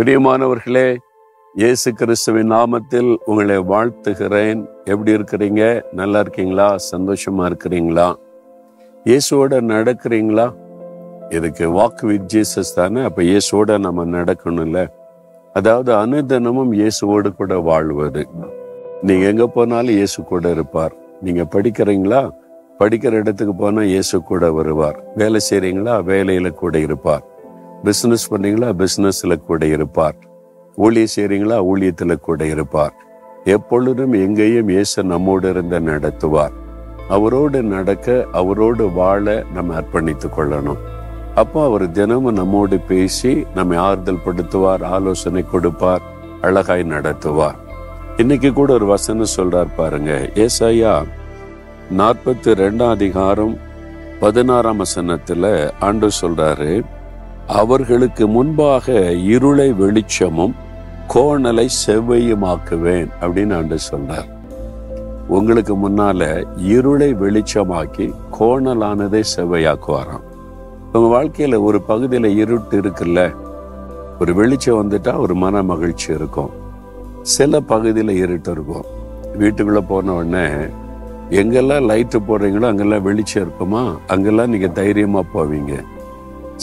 பிரியமானவர்களே இயேசு கிறிஸ்துவின் நாமத்தில் உங்களை வாழ்த்துகிறேன். எப்படி இருக்கிறீங்க? நல்லா இருக்கீங்களா? சந்தோஷமா இருக்கிறீங்களா? இயேசுவோட நடக்கிறீங்களா? இதுக்கு வாக் வித் ஜீசஸ் தானே? அப்ப இயேசுவோட நம்ம நடக்கணும்ல. அதாவது அனுதினமும் இயேசுவோடு கூட வாழ்வது. நீங்க எங்க போனாலும் இயேசு கூட இருப்பார். நீங்க படிக்கிறீங்களா? படிக்கிற இடத்துக்கு போனா இயேசு கூட வருவார். வேலை செய்றீங்களா? வேலையில கூட இருப்பார். பிஸ்னஸ் பண்ணீங்களா? பிஸ்னஸில் கூட இருப்பார். ஊழியம் செய்றீங்களா? ஊழியத்துல கூட இருப்பார். எப்பொழுதும் எங்கேயும் இயேசு நம்மோடு இருந்து நடத்துவார். அவரோடு நடக்க அவரோடு வாழ நம்ம அர்ப்பணித்துக் கொள்ளணும். அப்போ அவர் தினமும் நம்மோடு பேசி நம்மை ஆறுதல் படுத்துவார் ஆலோசனை கொடுப்பார் அழகாய் நடத்துவார். இன்னைக்கு கூட ஒரு வசனம் சொல்றார் பாருங்க. ஏசாயா நாற்பத்தி ரெண்டாம் அதிகாரம் பதினாறாம் வசனத்துல ஆண்டு சொல்றாரு அவர்களுக்கு முன்பாக இருளை வெளிச்சமும் கோணலை செவ்வையுமாக்குவேன் அப்படின்னு ஆண்டு சொல்றார். உங்களுக்கு முன்னால இருளை வெளிச்சமாக்கி கோணலானதை செவ்வையாக்குவாராம். உங்க வாழ்க்கையில ஒரு பகுதியில இருட்டு இருக்குல்ல ஒரு வெளிச்சம் வந்துட்டா ஒரு மன மகிழ்ச்சி இருக்கும். சில பகுதியில இருட்டு இருக்கும். வீட்டுக்குள்ள போன உடனே எங்கெல்லாம் லைட்டு போடுறீங்களோ அங்கெல்லாம் வெளிச்சம் இருக்குமா? அங்கெல்லாம் நீங்க தைரியமா போவீங்க.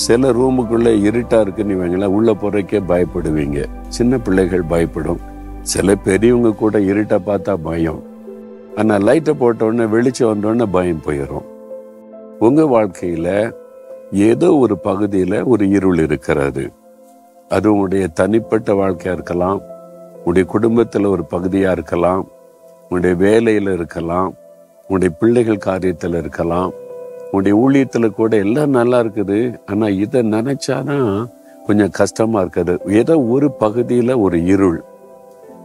சில ரூமுக்குள்ளே இருட்டா இருக்குன்னு வைங்களேன் உள்ளே போறதுக்கே பயப்படுவீங்க. சின்ன பிள்ளைகள் பயப்படும். சில பெரியவங்க கூட இருட்டை பார்த்தா பயம். ஆனால் லைட்டை போட்ட வெளிச்சம் வந்தோடனே பயம் போயிடும் உங்கள் வாழ்க்கையில் ஏதோ ஒரு பகுதியில் ஒரு இருள் இருக்கிறது. அது உங்களுடைய தனிப்பட்ட வாழ்க்கையாக இருக்கலாம். உங்களுடைய குடும்பத்தில் ஒரு பகுதியாக இருக்கலாம். உங்களுடைய வேலையில் இருக்கலாம். உங்களுடைய பிள்ளைகள் காரியத்தில் இருக்கலாம். உன்னுடைய ஊழியத்துல கூட எல்லாம் நல்லா இருக்குது. ஆனா இதை நினைச்சாதான் கொஞ்சம் கஷ்டமா இருக்குது. ஏதோ ஒரு பகுதியில ஒரு இருள்.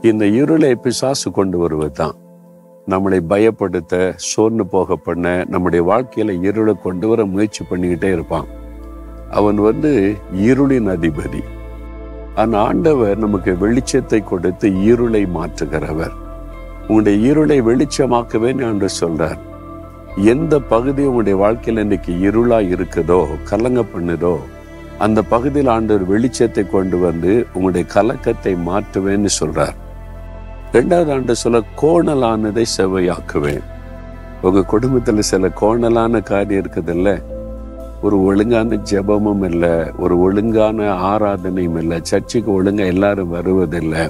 இந்த இருளை பிசாசு கொண்டு வருவதுதான். நம்மளை பயப்படுத்த சோர்ந்து போக பண்ண நம்முடைய வாழ்க்கையில இருளை கொண்டு வர முயற்சி பண்ணிக்கிட்டே இருப்பான். அவன் வந்து இருளின் அதிபதி. அந்த ஆண்டவர் நமக்கு வெளிச்சத்தை கொடுத்து இருளை மாற்றுகிறவர். உங்களுடைய இருளை வெளிச்சமாக்கவேன்னு என்று சொல்றார். எந்த பகுதி உங்களுடைய வாழ்க்கையில் இன்னைக்கு இருளா இருக்குதோ கலங்க பண்ணுதோ அந்த பகுதியில் ஆண்டவர் வெளிச்சத்தை கொண்டு வந்து உங்களுடைய கலக்கத்தை மாற்றுவேன்னு சொல்றார். ரெண்டாவது ஆண்டு சொல்ல கோணலானதை செவையாக்குவேன் உங்க குடும்பத்துல சில கோணலான காரியம் இருக்குதுல்ல? ஒரு ஒழுங்கான ஜெபமும் இல்லை ஒரு ஒழுங்கான ஆராதனையும் இல்லை சர்ச்சுக்கு ஒழுங்கா எல்லாரும் வருவதில்லை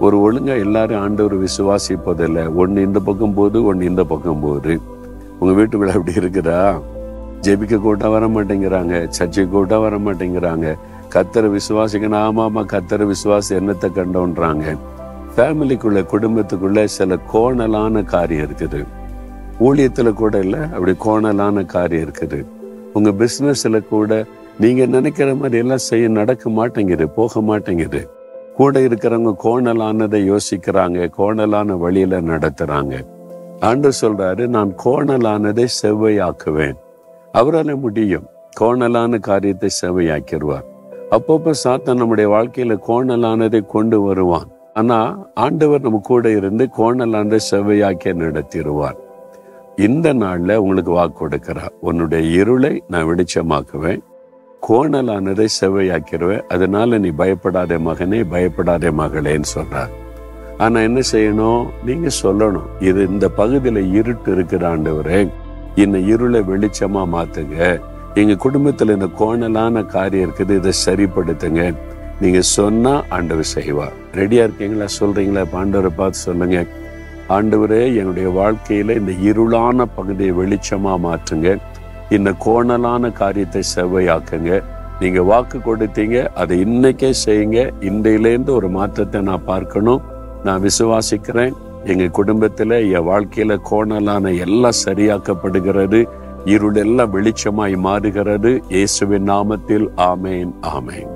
ஒரு ஒழுங்கா எல்லாரும் ஆண்டவர் விசுவாசிப்பதில்லை ஒன்று இந்த பக்கம் போது ஒன்று இந்த பக்கம் போகுது. உங்க வீட்டுக்குள்ள அப்படி இருக்குதா? ஜெபிக்க கூட்டம் வர மாட்டேங்கிறாங்க சர்ச்சை கூட்டம் வர மாட்டேங்கிறாங்க கத்தரை விசுவாசிக்கணும் ஆமாம் ஆமா கத்தரை விசுவாசி என்னத்தை கண்டோன்றாங்க. ஃபேமிலிக்குள்ள குடும்பத்துக்குள்ள சில கோணலான காரியம் இருக்குது. ஊழியத்துல கூட இல்லை அப்படி கோணலான காரியம் இருக்குது. உங்க பிசினஸ்ல கூட நீங்க நினைக்கிற மாதிரி எல்லாம் செய்ய நடக்க மாட்டேங்குது போக மாட்டேங்குது. கூட இருக்கிறவங்க கோணலானதை யோசிக்கிறாங்க கோணலான வழியில நடத்துறாங்க. ஆண்டு சொல்றாரு நான் கோணலானதை செவ்வையாக்குவேன். அவரால் முடியும். கோணலான காரியத்தை செவ்வையாக்கிடுவார். அப்பப்போ சாத்தன் நம்முடைய வாழ்க்கையில கோணலானதை கொண்டு வருவான். ஆனா ஆண்டவர் நம்ம கூட இருந்து கோணலானதை செவ்வையாக்கி நடத்திடுவார். இந்த நாள்ல உங்களுக்கு வாக்கு கொடுக்கிறார். உன்னுடைய இருளை நான் வெளிச்சமாக்குவேன். கோணலானதை செவ்வையாக்கிடுவேன். அதனால நீ பயப்படாத மகனே பயப்படாத மகளேன்னு சொல்றார். ஆனா என்ன செய்யணும்? நீங்க சொல்லணும். இது இந்த பகுதியில இருட்டு இருக்கிற ஆண்டவரே. இந்த இருளை வெளிச்சமா மாத்துங்க. எங்க குடும்பத்துல இந்த கோணலான காரியம் இருக்குது இதை சரிப்படுத்துங்க. நீங்க சொன்னா ஆண்டவர் செய்வார். ரெடியா இருக்கீங்களா? சொல்றீங்களா? பாண்டவரை ஆண்டவரை பார்த்து சொல்லுங்க. ஆண்டவரே என்னுடைய வாழ்க்கையில இந்த இருளான பகுதியை வெளிச்சமா மாற்றுங்க. இந்த கோணலான காரியத்தை செவ்வையாக்குங்க. நீங்க வாக்கு கொடுத்தீங்க அதை இன்னைக்கே செய்யுங்க. இன்றையிலேருந்து ஒரு மாற்றத்தை நான் பார்க்கணும். நான் விசுவாசிக்கிறேன். எங்க குடும்பத்துல என் வாழ்க்கையில கோணலான எல்லாம் சரியாக்கப்படுகிறது. இருளெல்லாம் வெளிச்சமாய் மாறுகிறது. இயேசுவின் நாமத்தில் ஆமேன் ஆமேன்.